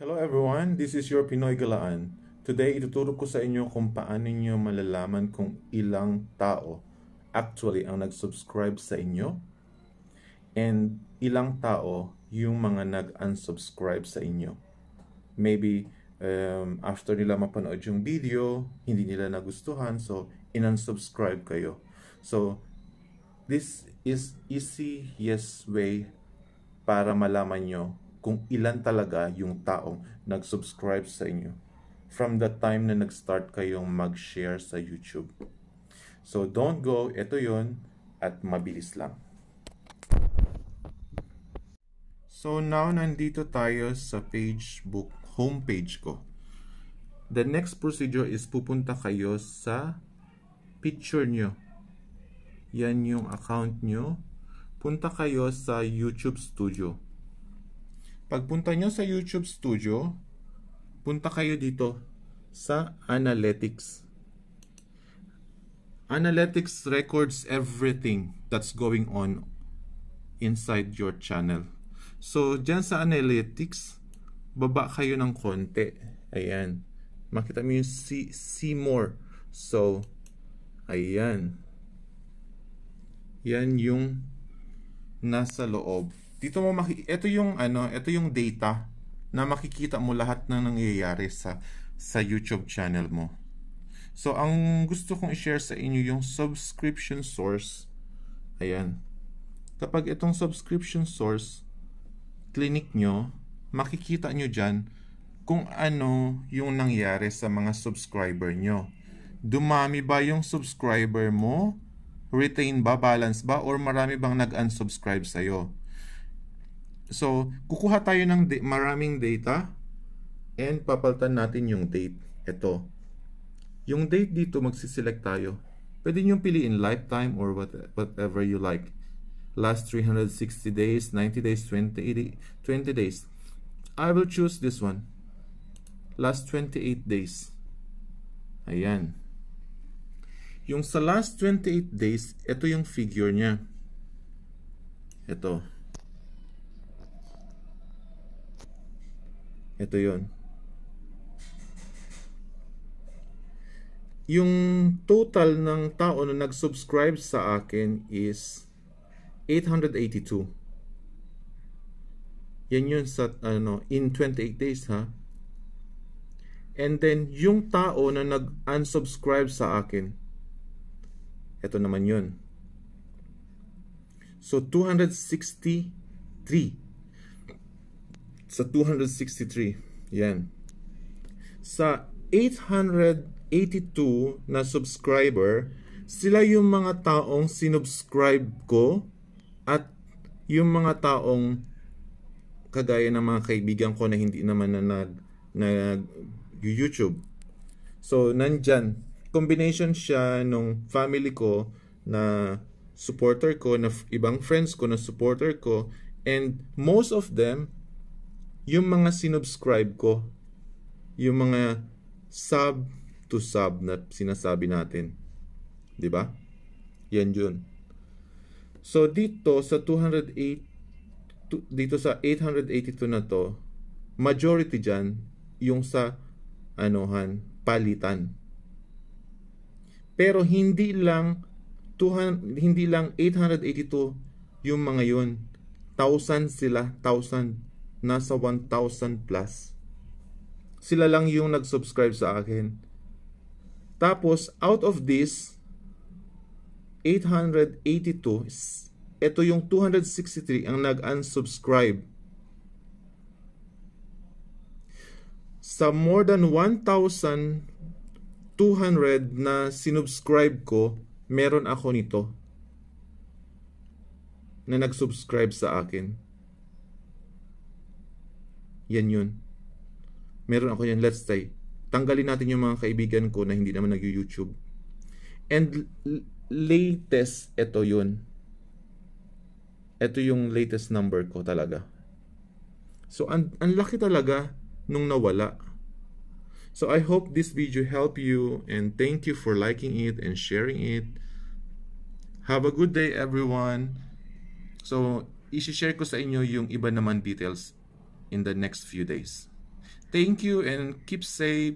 Hello everyone, this is your Pinoy Galaan. Today, ituturo ko sa inyo kung paano nyo malalaman kung ilang tao actually ang nag-subscribe sa inyo and ilang tao yung mga nag-unsubscribe sa inyo. Maybe um, after nila mapanood yung video, hindi nila nagustuhan, so in-unsubscribe kayo. So, this is easy yes way para malaman nyo kung ilan talaga yung taong nag-subscribe sa inyo from the time na nag-start kayong mag-share sa YouTube. So don't go, ito yon at mabilis lang. So now nandito tayo sa Facebook homepage ko. The next procedure is pupunta kayo sa picture nyo. Yan yung account nyo. Punta kayo sa YouTube Studio. Pagpunta nyo sa YouTube Studio, punta kayo dito sa Analytics. Analytics records everything that's going on inside your channel. So, dyan sa Analytics, baba kayo ng konti. Ayan. Makita mo yung see, see more. So, ayan. Yan yung nasa loob dito mo maki ito yung ano, ito yung data na makikita mo lahat ng nangyayari sa sa YouTube channel mo. So ang gusto kong i-share sa inyo yung subscription source. Ayan. Kapag itong subscription source clinic nyo, makikita nyo dyan kung ano yung nangyari sa mga subscriber nyo. Dumami ba yung subscriber mo? Retain ba? Balance ba? Or marami bang nag-unsubscribe sa'yo? So, kukuha tayo ng maraming data and papalitan natin yung date. Ito. Yung date dito, magsiselect tayo. Pwede nyo piliin lifetime or what, whatever you like. Last 360 days, 90 days, 20, 80, 20 days. I will choose this one. Last 28 days. Ayan. Yung sa last 28 days, ito yung figure niya. Ito. Ito yon. Yung total ng tao na nag-subscribe sa akin is 882. Yan yun sa ano in 28 days ha. And then yung tao na nag-unsubscribe sa akin ito naman yun. So 263 sa 263. Yan. Sa 882 na subscriber, sila yung mga taong sinubscribe ko at yung mga taong kagaya ng mga kaibigan ko na hindi naman na nag, nag YouTube. So, nandyan. Combination siya nung family ko na supporter ko, na ibang friends ko na supporter ko, and most of them yung mga sinubscribe ko, yung mga sub to sub na sinasabi natin. 'Di ba? Yan 'yun. So dito sa 208 dito sa 882 na to, majority diyan yung sa anuhan, palitan. Pero hindi lang 200, hindi lang 882 yung mga yun. 1,000 sila, 1,000 nasa 1,000 plus. Sila lang yung nag-subscribe sa akin. Tapos, out of this, 882, ito yung 263 ang nag-unsubscribe. Sa more than 1,200 na sinubscribe ko, meron ako nito na nag-subscribe sa akin. Yan yun. Meron ako yan, let's say. Tanggalin natin yung mga kaibigan ko na hindi naman nag-YouTube. And latest, ito yun. Ito yung latest number ko talaga. So, ang, ang laki talaga nung nawala. So, I hope this video help you and thank you for liking it and sharing it. Have a good day, everyone. So, isi-share ko sa inyo yung iba naman details in the next few days. Thank you and keep safe.